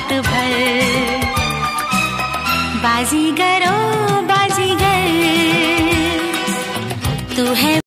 रात भर। बाजीगरों बाजीगर तू है